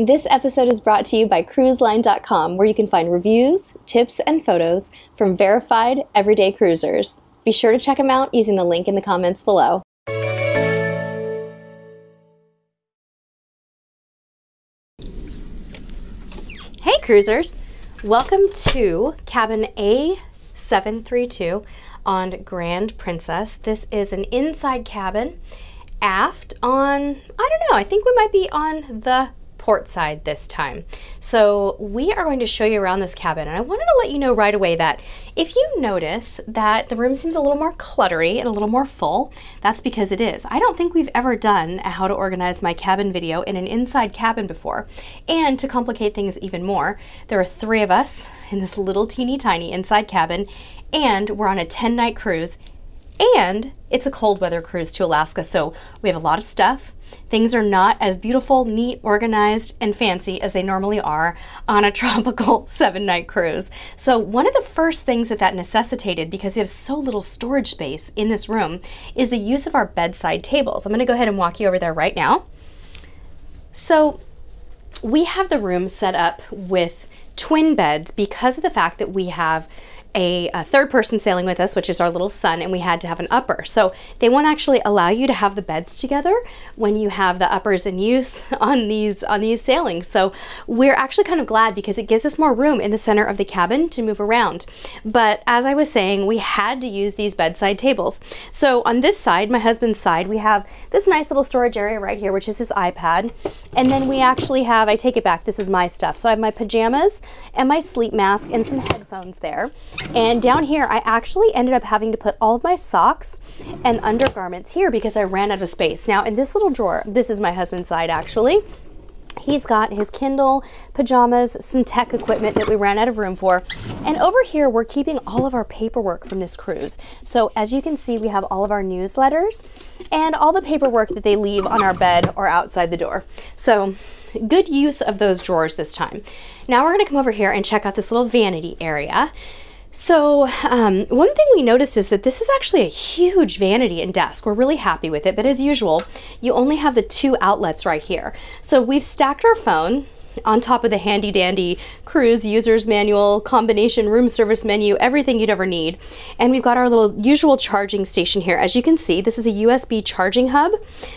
This episode is brought to you by cruiseline.com, where you can find reviews, tips, and photos from verified everyday cruisers. Be sure to check them out using the link in the comments below. Hey, cruisers! Welcome to cabin A732 on Grand Princess. This is an inside cabin aft on, I don't know, I think we might be on the port side this time. So we are going to show you around this cabin and I wanted to let you know right away that if you notice that the room seems a little more cluttery and a little more full, that's because it is. I don't think we've ever done a how to organize my cabin video in an inside cabin before. And to complicate things even more, there are three of us in this little teeny tiny inside cabin and we're on a 10 night cruise and it's a cold weather cruise to Alaska. So we have a lot of stuff. Things are not as beautiful, neat, organized, and fancy as they normally are on a tropical seven night cruise. So, one of the first things that that necessitated, because we have so little storage space in this room, is the use of our bedside tables. I'm going to go ahead and walk you over there right now. So, we have the room set up with twin beds because of the fact that we have a, a, third person sailing with us, which is our little son, and we had to have an upper. So they won't actually allow you to have the beds together when you have the uppers in use on these on these sailings. So we're actually kind of glad because it gives us more room in the center of the cabin to move around. But as I was saying, we had to use these bedside tables. So on this side, my husband's side, we have this nice little storage area right here, which is his iPad. And then we actually have, I take it back, this is my stuff. So I have my pajamas and my sleep mask and some headphones there. And down here, I actually ended up having to put all of my socks and undergarments here because I ran out of space. Now in this little drawer, this is my husband's side actually, He's got his Kindle, pajamas, some tech equipment that we ran out of room for. And over here, we're keeping all of our paperwork from this cruise. So as you can see, we have all of our newsletters and all the paperwork that they leave on our bed or outside the door. So good use of those drawers this time. Now we're gonna come over here and check out this little vanity area. So um, one thing we noticed is that this is actually a huge vanity and desk. We're really happy with it, but as usual, you only have the two outlets right here. So we've stacked our phone on top of the handy dandy cruise user's manual, combination room service menu, everything you'd ever need. And we've got our little usual charging station here. As you can see, this is a USB charging hub.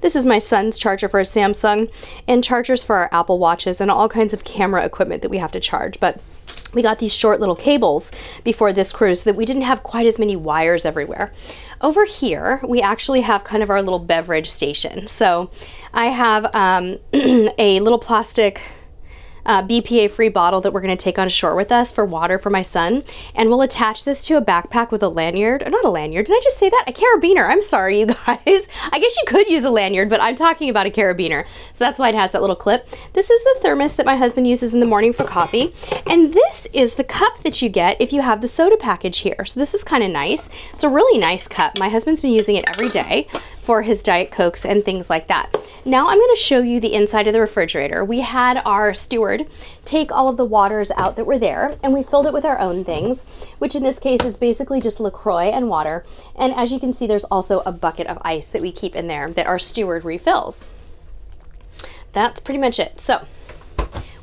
This is my son's charger for a Samsung and chargers for our Apple watches and all kinds of camera equipment that we have to charge. But we got these short little cables before this cruise so that we didn't have quite as many wires everywhere. Over here, we actually have kind of our little beverage station. So I have um, a little plastic uh, BPA free bottle that we're going to take on shore with us for water for my son. And we'll attach this to a backpack with a lanyard. Or not a lanyard. Did I just say that? A carabiner. I'm sorry, you guys. I guess you could use a lanyard, but I'm talking about a carabiner. So that's why it has that little clip. This is the thermos that my husband uses in the morning for coffee. And this is the cup that you get if you have the soda package here. So this is kind of nice. It's a really nice cup. My husband's been using it every day for his Diet Cokes and things like that. Now I'm going to show you the inside of the refrigerator. We had our steward take all of the waters out that were there and we filled it with our own things, which in this case is basically just LaCroix and water. And as you can see, there's also a bucket of ice that we keep in there that our steward refills. That's pretty much it. So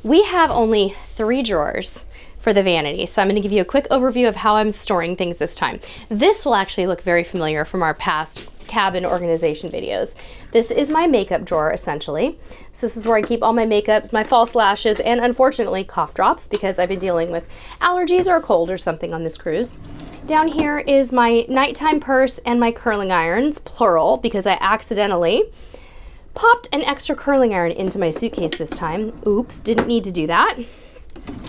we have only three drawers for the vanity. So I'm going to give you a quick overview of how I'm storing things this time. This will actually look very familiar from our past cabin organization videos. This is my makeup drawer essentially. So this is where I keep all my makeup, my false lashes, and unfortunately cough drops because I've been dealing with allergies or a cold or something on this cruise. Down here is my nighttime purse and my curling irons, plural, because I accidentally popped an extra curling iron into my suitcase this time. Oops, didn't need to do that.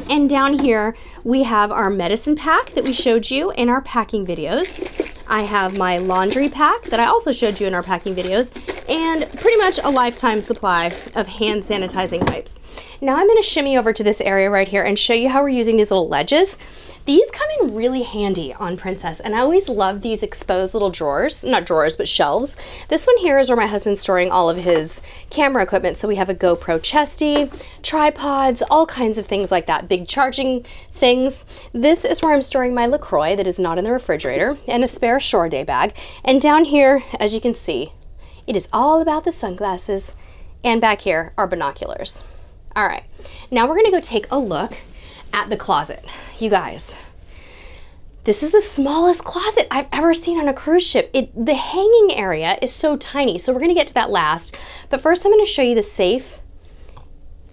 And down here, we have our medicine pack that we showed you in our packing videos. I have my laundry pack that I also showed you in our packing videos, and pretty much a lifetime supply of hand sanitizing wipes. Now I'm gonna shimmy over to this area right here and show you how we're using these little ledges. These come in really handy on Princess, and I always love these exposed little drawers, not drawers, but shelves. This one here is where my husband's storing all of his camera equipment. So we have a GoPro chesty, tripods, all kinds of things like that, big charging things. This is where I'm storing my LaCroix that is not in the refrigerator, and a spare shore day bag. And down here, as you can see, it is all about the sunglasses. And back here are binoculars. All right, now we're gonna go take a look at the closet. You guys, this is the smallest closet I've ever seen on a cruise ship. It, the hanging area is so tiny, so we're gonna get to that last. But first I'm gonna show you the safe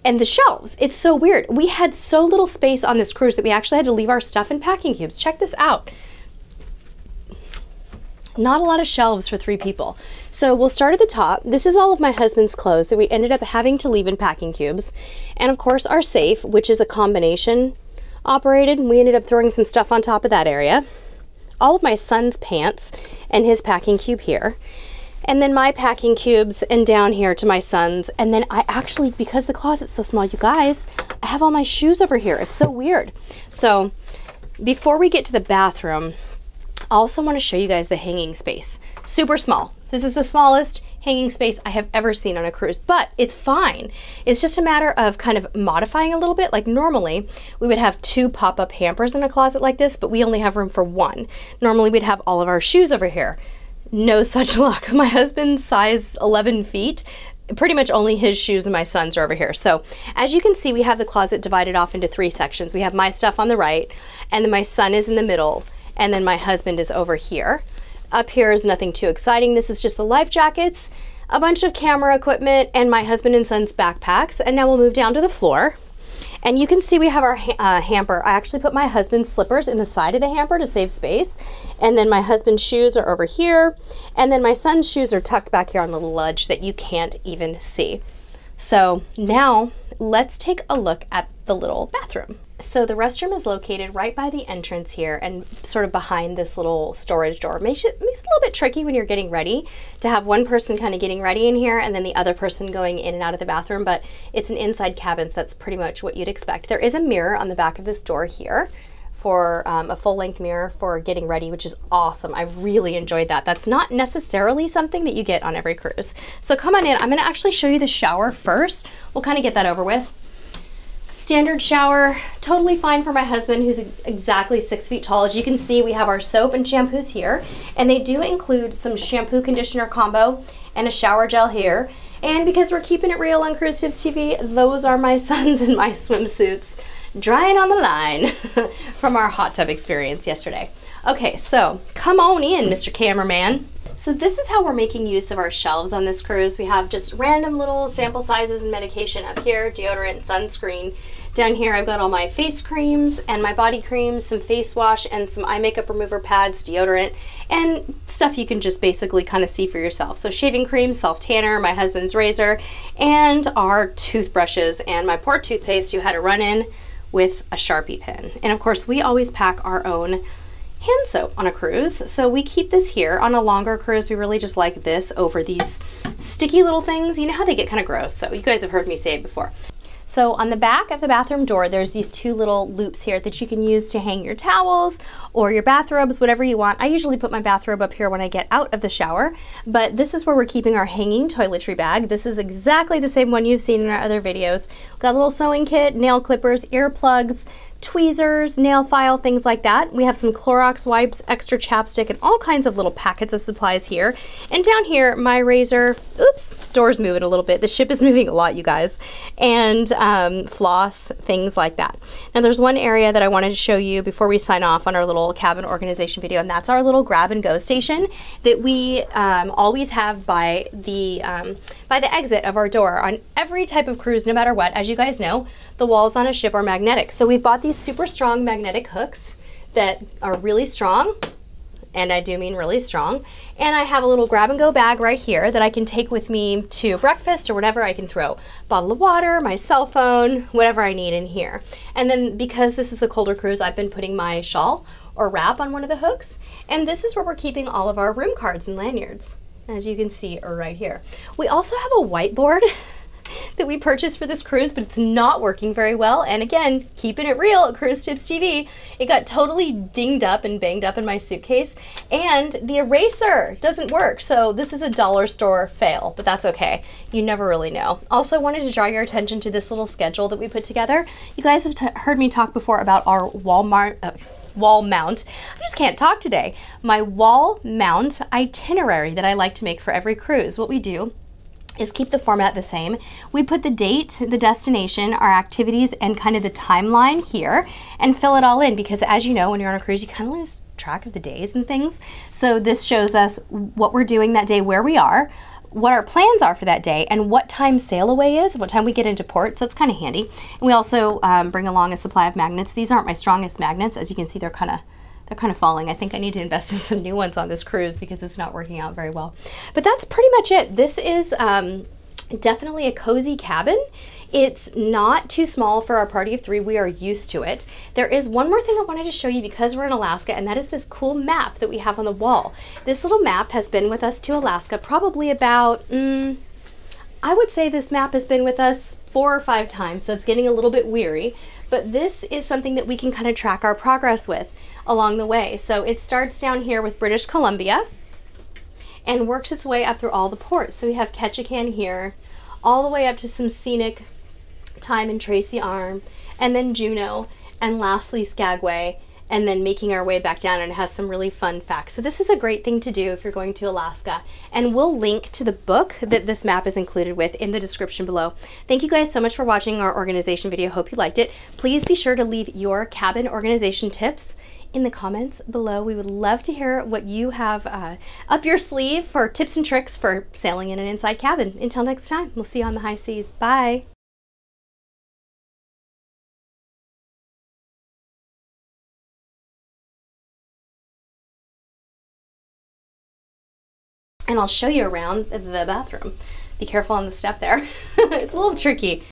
and the shelves. It's so weird. We had so little space on this cruise that we actually had to leave our stuff in packing cubes. Check this out. Not a lot of shelves for three people. So we'll start at the top. This is all of my husband's clothes that we ended up having to leave in packing cubes. And of course our safe, which is a combination operated. We ended up throwing some stuff on top of that area. All of my son's pants and his packing cube here. And then my packing cubes and down here to my son's. And then I actually, because the closet's so small, you guys, I have all my shoes over here. It's so weird. So before we get to the bathroom, also want to show you guys the hanging space. Super small. This is the smallest hanging space I have ever seen on a cruise, but it's fine. It's just a matter of kind of modifying a little bit. Like normally we would have two pop-up hampers in a closet like this, but we only have room for one. Normally we'd have all of our shoes over here. No such luck. My husband's size 11 feet pretty much only his shoes and my son's are over here. So as you can see, we have the closet divided off into three sections. We have my stuff on the right, and then my son is in the middle, and then my husband is over here. Up here is nothing too exciting. This is just the life jackets, a bunch of camera equipment, and my husband and son's backpacks. And now we'll move down to the floor. And you can see we have our ha uh, hamper. I actually put my husband's slippers in the side of the hamper to save space. And then my husband's shoes are over here. And then my son's shoes are tucked back here on the ledge that you can't even see. So now let's take a look at the little bathroom. So the restroom is located right by the entrance here and sort of behind this little storage door. Makes it, makes it a little bit tricky when you're getting ready to have one person kind of getting ready in here and then the other person going in and out of the bathroom, but it's an inside cabin, so that's pretty much what you'd expect. There is a mirror on the back of this door here for um, a full length mirror for getting ready, which is awesome. I really enjoyed that. That's not necessarily something that you get on every cruise. So come on in. I'm gonna actually show you the shower first. We'll kind of get that over with. Standard shower, totally fine for my husband who's exactly six feet tall. As you can see, we have our soap and shampoos here, and they do include some shampoo conditioner combo and a shower gel here. And because we're keeping it real on Cruise Tips TV, those are my sons and my swimsuits drying on the line from our hot tub experience yesterday. Okay, so come on in, Mr. Cameraman. So this is how we're making use of our shelves on this cruise. We have just random little sample sizes and medication up here, deodorant, sunscreen. Down here I've got all my face creams and my body creams, some face wash and some eye makeup remover pads, deodorant, and stuff you can just basically kind of see for yourself. So shaving cream, self-tanner, my husband's razor, and our toothbrushes and my poor toothpaste you had to run in with a Sharpie pen. And of course we always pack our own hand soap on a cruise. So we keep this here. On a longer cruise, we really just like this over these sticky little things. You know how they get kind of gross. So you guys have heard me say it before. So on the back of the bathroom door, there's these two little loops here that you can use to hang your towels or your bathrobes, whatever you want. I usually put my bathrobe up here when I get out of the shower, but this is where we're keeping our hanging toiletry bag. This is exactly the same one you've seen in our other videos. Got a little sewing kit, nail clippers, earplugs, tweezers, nail file, things like that. We have some Clorox wipes, extra chapstick, and all kinds of little packets of supplies here. And down here, my razor, oops, door's moving a little bit. The ship is moving a lot, you guys. And um, floss, things like that. Now there's one area that I wanted to show you before we sign off on our little cabin organization video, and that's our little grab and go station that we um, always have by the, um, by the exit of our door on every type of cruise, no matter what. As you guys know, the walls on a ship are magnetic. So we've bought these super strong magnetic hooks that are really strong and I do mean really strong. And I have a little grab and go bag right here that I can take with me to breakfast or whatever I can throw. Bottle of water, my cell phone, whatever I need in here. And then because this is a colder cruise, I've been putting my shawl or wrap on one of the hooks. And this is where we're keeping all of our room cards and lanyards, as you can see right here. We also have a whiteboard that we purchased for this cruise, but it's not working very well. And again, keeping it real at Cruise Tips TV, it got totally dinged up and banged up in my suitcase. And the eraser doesn't work. So this is a dollar store fail, but that's okay. You never really know. Also wanted to draw your attention to this little schedule that we put together. You guys have heard me talk before about our Walmart, uh, wall mount. I just can't talk today. My wall mount itinerary that I like to make for every cruise. What we do is keep the format the same. We put the date, the destination, our activities, and kind of the timeline here and fill it all in because as you know, when you're on a cruise, you kind of lose track of the days and things. So this shows us what we're doing that day, where we are, what our plans are for that day, and what time sail away is, what time we get into port. So it's kind of handy. And we also um, bring along a supply of magnets. These aren't my strongest magnets. As you can see, they're kind of they're kind of falling. I think I need to invest in some new ones on this cruise because it's not working out very well. But that's pretty much it. This is um, definitely a cozy cabin. It's not too small for our party of three. We are used to it. There is one more thing I wanted to show you because we're in Alaska, and that is this cool map that we have on the wall. This little map has been with us to Alaska probably about, mm, I would say this map has been with us four or five times, so it's getting a little bit weary. But this is something that we can kind of track our progress with along the way. So it starts down here with British Columbia and works its way up through all the ports. So we have Ketchikan here, all the way up to some scenic time in Tracy Arm, and then Juneau, and lastly Skagway, and then making our way back down and it has some really fun facts. So this is a great thing to do if you're going to Alaska. And we'll link to the book that this map is included with in the description below. Thank you guys so much for watching our organization video. Hope you liked it. Please be sure to leave your cabin organization tips in the comments below. We would love to hear what you have uh, up your sleeve for tips and tricks for sailing in an inside cabin. Until next time, we'll see you on the high seas. Bye. and I'll show you around the bathroom. Be careful on the step there. it's a little tricky.